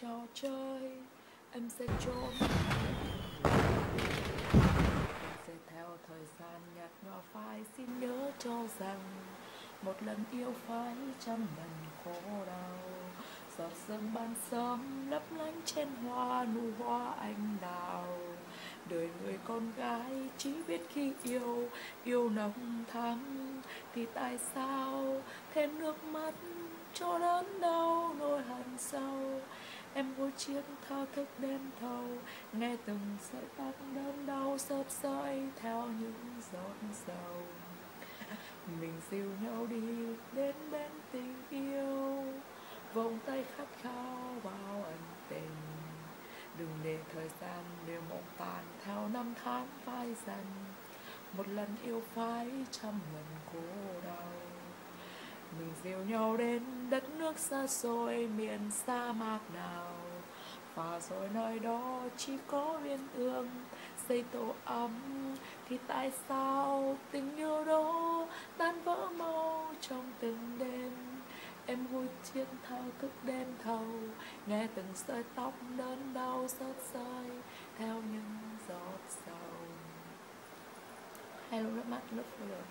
trò chơi. Em sẽ trốn. Sẽ theo thời gian nhạt nhòa phai, xin nhớ cho rằng một lần yêu phải trăm lần khổ đau. Giọt sương ban sớm lấp lánh trên hoa nụ hoa anh đào. Đời người con gái chỉ biết khi yêu yêu nồng thắm thì tại sao thêm nước mắt cho đớn đau nỗi hận sâu? Em vô chiếc thao thức đêm thâu nghe từng sợi tóc đớn đau xót sợi theo những giọt dầu. Mình dìu nhau đi đến bên tình yêu, vòng tay khát khao bao ân tình. Đừng để thời gian đều mộng tàn theo năm tháng phai dần, một lần yêu phái trăm lần cô đau mình dìu nhau đến đất nước xa xôi, miền sa mạc nào. Và rồi nơi đó chỉ có uyên ương, xây tổ ấm. Thì tại sao tình yêu đó tan vỡ mau trong từng đêm? Em vui chiến thao thức đêm thâu nghe từng sợi tóc đớn đau rớt rơi theo những giọt sầu hello lúc mắt lúc rồi.